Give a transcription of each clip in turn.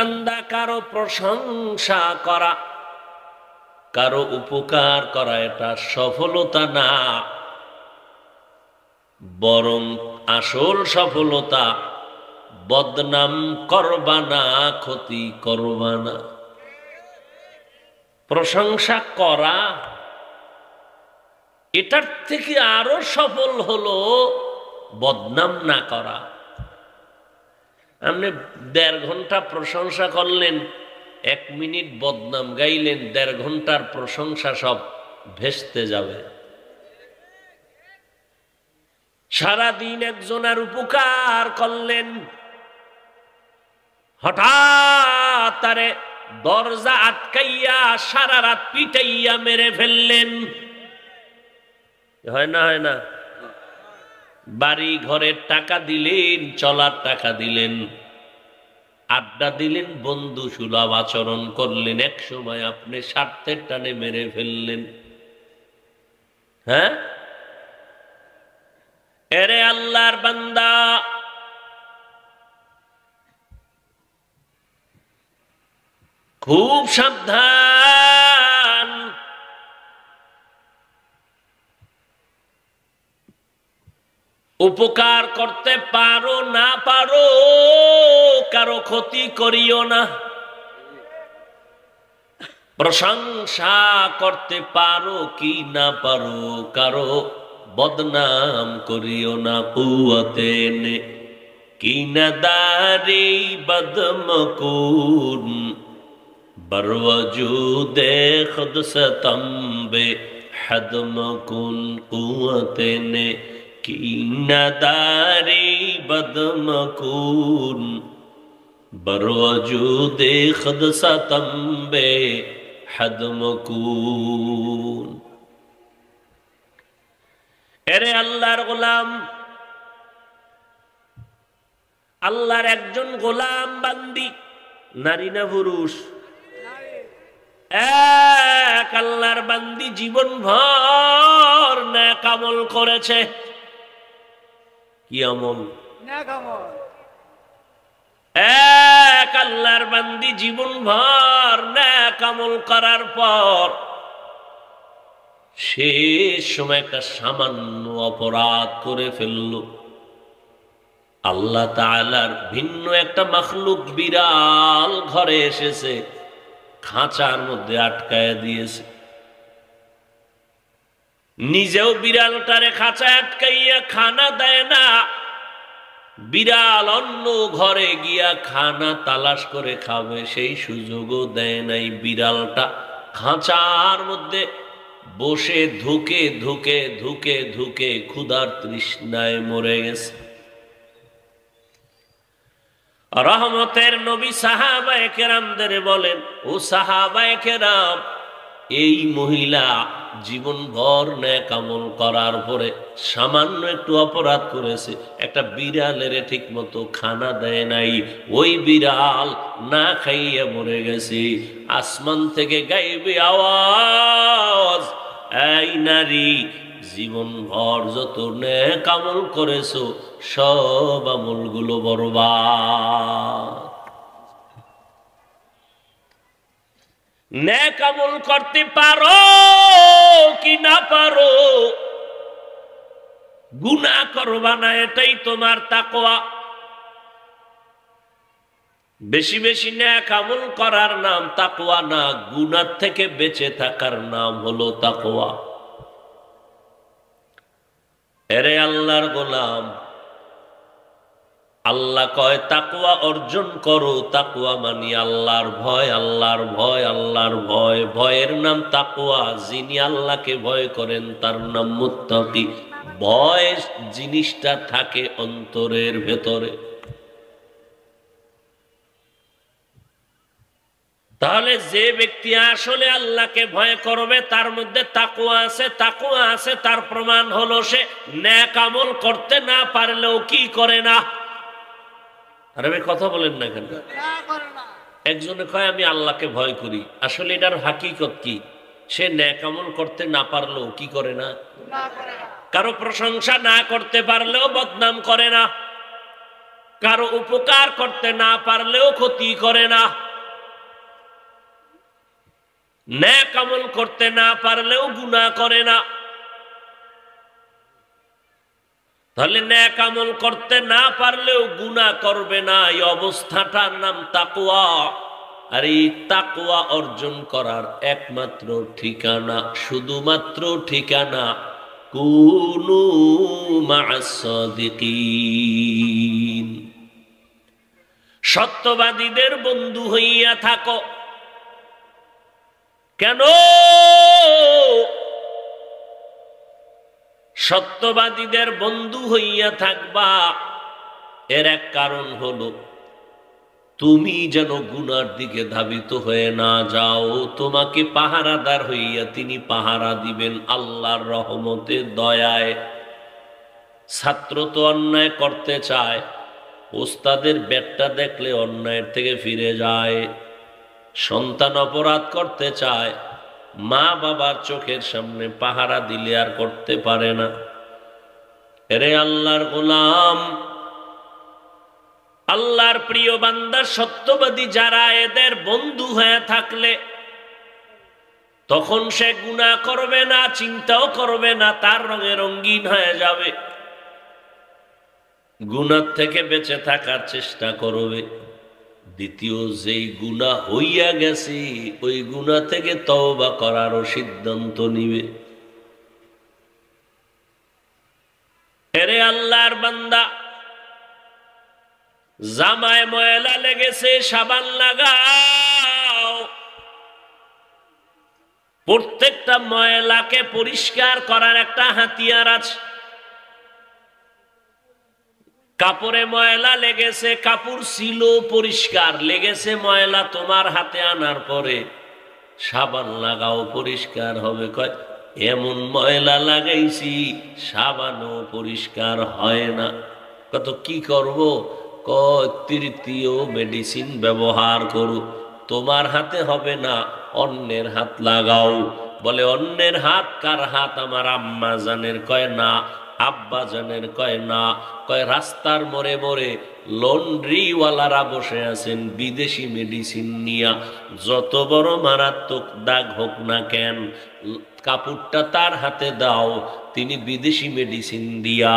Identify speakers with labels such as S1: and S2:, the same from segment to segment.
S1: বান্দা কারও প্রশংসা করা, কারও উপকার করা এটা সফলতা না, বরং আসল সফলতা বদনাম করবা না, ক্ষতি করবা না। প্রশংসা করা, এটার থেকে আরও সফল হলো বদনাম না করা। আপনি দেড় ঘণ্টা প্রশংসা করলেন, এক মিনিট বদনাম গাইলেন, দেড় ঘণ্টার প্রশংসা সব ভেস্তে যাবে। সারাদিন একজনের উপকার করলেন। হঠাৎ তারে দরজা আটকাইয়া সারা রাত পিটাইয়া মেরে ফেললেন। হয় না হয় না। বাড়ি ঘরের টাকা দিলেন, চলার টাকা দিলেন। আড্ডা দিলেন, বন্ধু সুলভ আচরণ করলেন। এক সময় আপনি স্বার্থের টানে মেরে ফেললেন। হ্যাঁ? এরে আল্লাহর বান্দা! খুব সাবধান! উপকার করতে পারো না পারো, কারও ক্ষতি করিও না। প্রশংসা করতে পারো কি না পারো, কারও বদনাম করিও না কুয়াতে নে। কি না দারি বদমকুন বরওজুদে খুদ সতম্বে হদমকুন কুয়াতে নে। না দারি বদমকুন বরওজুদে খুদ সতম্বে হদমকুন। এরে আল্লাহর গোলাম, আল্লাহর একজন গোলাম বান্দি, নারী না পুরুষ? এক আল্লাহর বান্দি জীবন ভর না কামল করেছে। কি আমল? এক আল্লাহর বান্দি জীবন ভর না কামল করার পর শেষ সময় একটা সামান্য অপরাধ করে ফেলল। আল্লাহ তালার ভিন্ন একটা মখলুক বিড়াল ঘরে এসেছে খাঁচার মধ্যে আটকায় দিয়েছে। নিজেও বিড়ালটারে খাঁচা আটকাইয়া খানা দেয় না। বিড়াল অন্য ঘরে গিয়া খানা তালাশ করে খাবে, সেই সুযোগও দেয় নাই বিড়ালটা। খাঁচার মধ্যে বসে ধুকে ধুকে ধুকে ধুকে ক্ষুধার তৃষ্ণায় মরে গেছে। রহমতের নবী সাহাবায় কেরামদের বলেন, ও সাহাবায় কেরাম, এই মহিলা জীবন ভর ন্যায় কামল করার পরে সামান্য একটু অপরাধ করেছে, একটা বিড়ালের ঠিক মতো খানা দেয় নাই, ওই বিড়াল না খাইয়ে মরে গেছে। আসমান থেকে গাইবে আওয়াজ, এই নারী জীবন ভর যত ন্যায় কামল করেছ, সব আমলগুলো বরবাদ। ন্যাক করতে পারো কি না পারো? গুণা করবা না, এটাই তোমার তাকোয়া বেশি বেশি ন্যাক করার নাম তাকোয়া না গুনার থেকে বেঁচে থাকার নাম হলো তাকোয়া এরে আল্লাহর গোলাম আল্লাহ কয় তাকুয়া অর্জন করো। তাকুয়া মানি আল্লাহর ভয় আল্লাহর ভয় আল্লাহর ভয়। ভয়ের নাম তাকুয়া যিনি আল্লাহকে ভয় করেন, তার নাম মুত্তাকি। ভয় জিনিসটা থাকে অন্তরের ভেতরে। তাহলে যে ব্যক্তি আসলে আল্লাহকে ভয় করবে, তার মধ্যে তাকুয়া আছে তাকুয়া আছে, তার প্রমাণ হলো সে ন্যাক আমল করতে না পারলেও কি করে না? আরে ভাই, কথা বলেন না কেন? একজনে কয়, আমি আল্লাহকে ভয় করি। আসলে এটার হাকিকত কি? সে ন্যাক আমল করতে না পারলেও কি করে না? কারও প্রশংসা না করতে পারলেও বদনাম করে না। কারও উপকার করতে না পারলেও ক্ষতি করে না। ন্যাক আমল করতে না পারলেও গুণা করে না। তাহলে ন্যাক আমল করতে না পারলেও গুণা করবে না। এই অবস্থাটার নাম তাকুয়া আর এই তাকুয়া অর্জন করার একমাত্র ঠিকানা, শুধুমাত্র ঠিকানা, কুনু সত্যবাদীদের বন্ধু হইয়া থাকো। কেন? সত্যবাদীদের বন্ধু হইয়া থাকবা। এর এক কারণ হলো, তুমি যেন গুনার দিকে ধাবিত হয়ে না যাও। তোমাকে পাহারাদার হইয়া তিনি পাহারা দিবেন আল্লাহর রহমতে, দয়ায়। ছাত্র তো অন্যায় করতে চায়, ওস্তাদের ব্যাটটা দেখলে অন্যায়ের থেকে ফিরে যায়। সন্তান অপরাধ করতে চায় মা বাবার চোখের সামনে পাহারা দিলে আর করতে পারে না। এরে আল্লাহর গোলাম, আল্লাহর প্রিয় বান্দার সত্যবাদী যারা এদের বন্ধু হয়ে থাকলে, তখন সে গুণা করবে না, চিন্তাও করবে না, তার রঙে রঙ্গিন হয়ে যাবে। গুণার থেকে বেঁচে থাকার চেষ্টা করবে। দ্বিতীয় যেই গুণা হইয়া গেছে, ওই গুণা থেকে তওবা করারও সিদ্ধান্ত নিবে। এরে আল্লাহর বান্দা, জামায় ময়লা লেগেছে, সাবান লাগাও। প্রত্যেকটা ময়লাকে পরিষ্কার করার একটা হাতিয়ার আছে। কাপড়ে ময়লা লেগেছে, কাপড় ছিল পরিষ্কার, লেগেছে ময়লা তোমার হাতে আনার পরে। সাবান লাগাও পরিষ্কার হবে, কয়, এমন ময়লা লাগাইছি, সাবানও পরিষ্কার হয় না। কত, কি করব? ক তৃতীয় মেডিসিন ব্যবহার করো, তোমার হাতে হবে না, অন্যের হাত লাগাও। বলে, অন্যের হাত, কার হাত? আমার আম্মা জানের, কয়, না আব্বা জানের কয় না, কয় রাস্তার মোড়ে মোড়ে লন্ড্রিওয়ালারা বসে আছেন বিদেশি মেডিসিন নিয়া। যত বড় মারাত্মক দাগ হোক না কেন, কাপড়টা তার হাতে দাও, তিনি বিদেশি মেডিসিন দিয়া।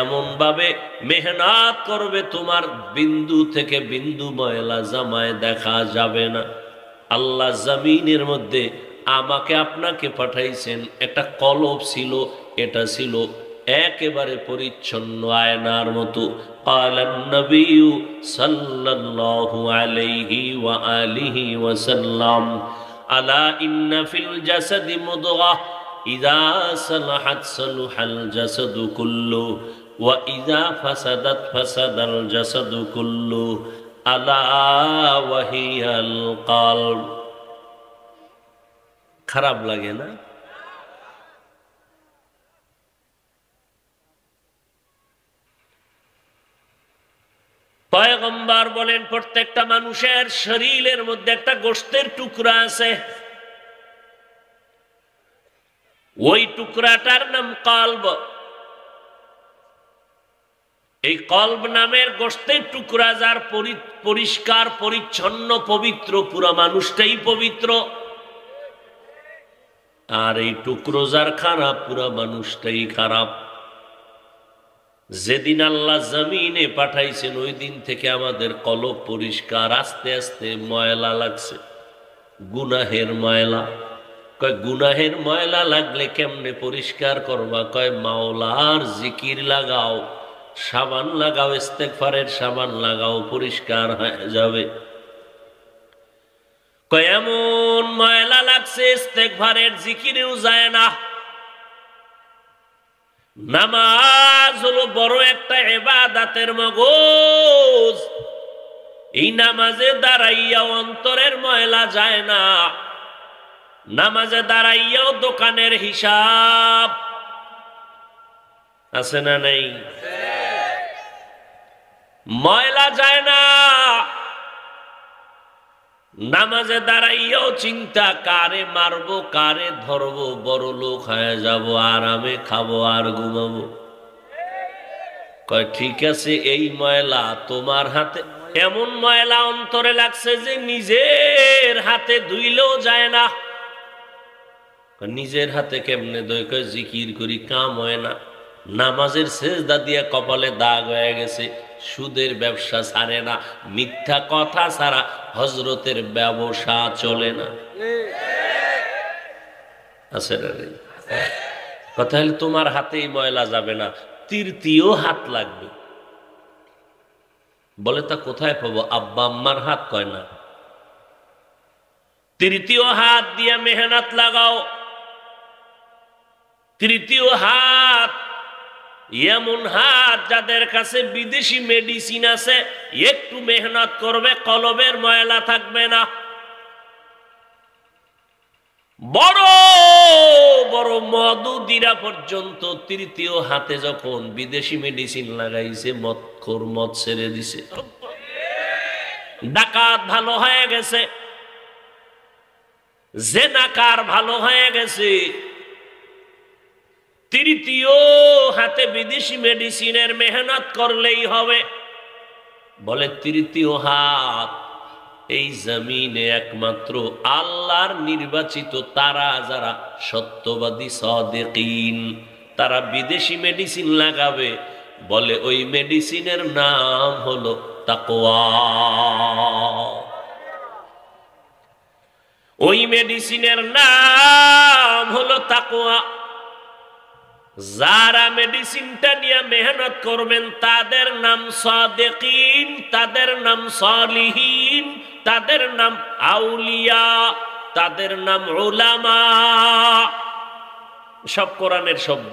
S1: এমনভাবে মেহনত করবে, তোমার বিন্দু থেকে বিন্দু ময়লা জামায় দেখা যাবে না। আল্লাহ জামিনের মধ্যে আমাকে আপনাকে পাঠাইছেন, একটা কলব ছিল, এটা ছিল একেবারে পরিচ্ছন্ন আয়নার মতো। খারাপ লাগে না? পয়গম্বর বলেন, প্রত্যেকটা মানুষের শরীরের মধ্যে একটা গোষ্ঠের টুকরা আছে। ওই টুকরাটার নাম কলব। এই কলব নামের গোষ্ঠের টুকরা যার পরিষ্কার, পরিচ্ছন্ন, পবিত্র, পুরা মানুষটাই পবিত্র। আর এই টুকরো যার খারাপ, পুরা মানুষটাই খারাপ। যেদিন আল্লাহ জমিনে পাঠাইছেন, ওই দিন থেকে আমাদের কলব পরিষ্কার, আস্তে আস্তে ময়লা লাগছে। গুনাহের ময়লা। কয়, গুনাহের ময়লা লাগলে কেমনে পরিষ্কার করবা? কয়, মাওলার জিকির লাগাও, সাবান লাগাও ইস্তেকফারের সাবান লাগাও, পরিষ্কার হয়ে যাবে। কয়, এমন ময়লা লাগছে ইস্তেকফারের জিকিরেও যায় না। নামাজ হলো বড় একটা এবাদাতের মগজ। এই নামাজে দাঁড়াইয়া অন্তরের ময়লা যায় না। নামাজে দাঁড়াইয়াও দোকানের হিসাব আছে না নেই? ময়লা যায় না। নামাজে দাঁড়াইয়াও চিন্তা, কারে মারবো, কারে ধরবো, বড় লোক হয়ে যাব, আরামে খাব, আর ঘুমাবো। কয়, ঠিক আছে, এই ময়লা তোমার হাতে। এমন ময়লা অন্তরে লাগছে যে নিজের হাতে ধুইলেও যায় না। নিজের হাতে কেমনে দই কয়, জিকির করি, কাম হয় না। নামাজের শেষ দাদিয়া কপালে দাগ হয়ে গেছে। সুদের ব্যবসা ছাড়ে না, মিথ্যা কথা ছাড়া হজরতের ব্যবসা চলে না। কথা হলে তোমার হাতেই ময়লা যাবে না তৃতীয় হাত লাগবে। বলে তা কোথায় পাবো? আব্বা আম্মার হাত কয় না। তৃতীয় হাত দিয়ে মেহনত লাগাও। তৃতীয় হাত এমন হাত যাদের কাছে বিদেশি মেডিসিন আছে, একটু মেহনত করবে, কলবের ময়লা থাকবে না। বড় বড় মদুদিরা পর্যন্ত তৃতীয় হাতে যখন বিদেশি মেডিসিন লাগাইছে মদ খোর মদ ছেড়ে দিছে। ডাকাত ভালো হয়ে গেছে। জেনাকার ভালো হয়ে গেছে। তৃতীয় হাতে বিদেশি মেডিসিনের মেহনত করলেই হবে। বলে তৃতীয় হাত, এই জমিনে একমাত্র আল্লাহর নির্বাচিত তারা যারা সত্যবাদী সদেকিন, তারা বিদেশি মেডিসিন লাগাবে। বলে ওই মেডিসিনের নাম হলো তাকওয়া। ওই মেডিসিনের নাম হলো তাকওয়া। যারা মেডিসিনটা নিয়ে মেহনত করবেন, তাদের নাম সাদেকিন, তাদের নাম সলিহীন, তাদের নাম আউলিয়া, তাদের নাম ওলামা সব কোরআনের শব্দ।